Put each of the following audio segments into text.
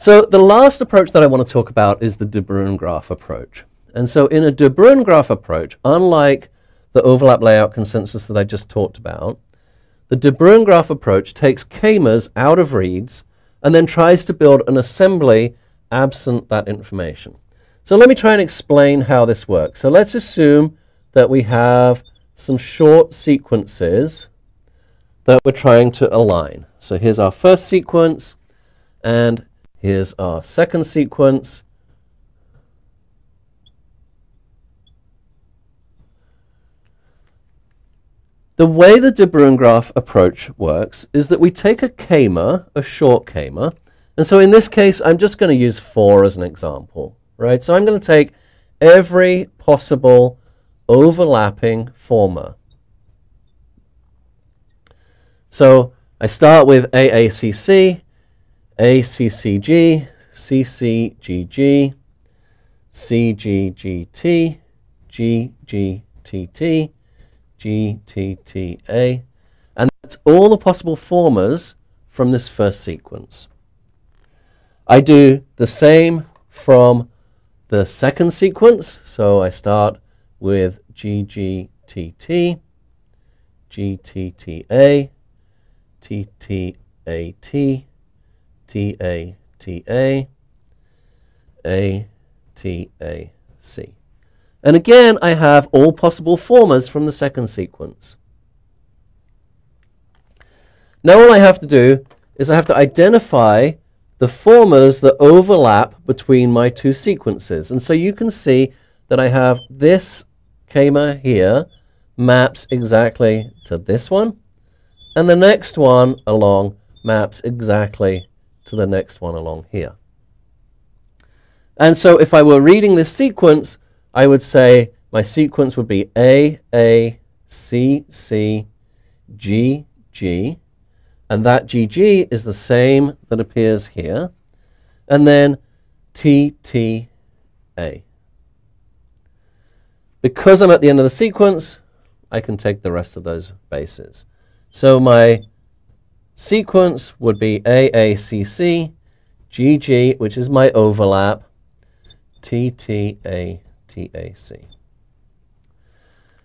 So the last approach that I want to talk about is the De Bruijn graph approach. And so in a De Bruijn graph approach, unlike the overlap layout consensus that I just talked about, the De Bruijn graph approach takes k-mers out of reads and then tries to build an assembly absent that information. So let me try and explain how this works. So let's assume that we have some short sequences that we're trying to align. So here's our first sequence, and Here's our second sequence. The way the De Bruijn graph approach works is that we take a k-mer, a short k-mer, and so in this case, I'm just going to use 4 as an example, right? So I'm going to take every possible overlapping 4-mer. So I start with AACC, ACCG, CCGG, CGGT, GGTT, GTTA, and that's all the possible 4-mers from this first sequence. I do the same from the second sequence, so I start with GGTT, GTTA, TTAT, T A T A A T A C. And again, I have all possible 4-mers from the second sequence. Now all I have to do is I have to identify the 4-mers that overlap between my two sequences. And so you can see that I have this k-mer here maps exactly to this one, and the next one along maps exactly to the next one along here. And so if I were reading this sequence, I would say my sequence would be A, A, C, C, G, G, and that GG is the same that appears here, and then T, T, A. Because I'm at the end of the sequence, I can take the rest of those bases. So my Sequence would be AACC, GG, which is my overlap, TTATAC.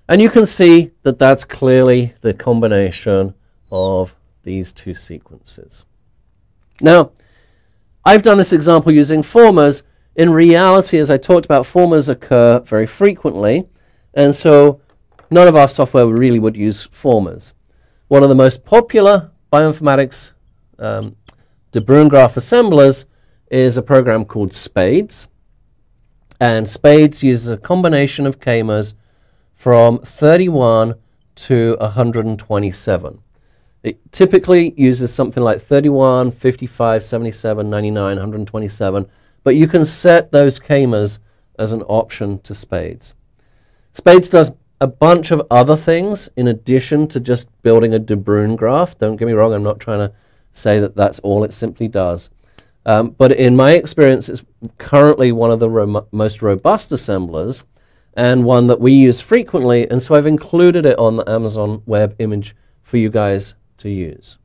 And you can see that that's clearly the combination of these two sequences. Now, I've done this example using 4-mers. In reality, as I talked about, 4-mers occur very frequently, and so none of our software really would use 4-mers. One of the most popular bioinformatics um, De graph assemblers is a program called SPAdes. And SPAdes uses a combination of k-mers from 31 to 127. It typically uses something like 31, 55, 77, 99, 127, but you can set those k-mers as an option to SPAdes. SPAdes does a bunch of other things in addition to just building a De Bruijn graph. Don't get me wrong, I'm not trying to say that that's all it simply does. Um, but in my experience, it's currently one of the ro most robust assemblers and one that we use frequently, and so I've included it on the Amazon Web image for you guys to use.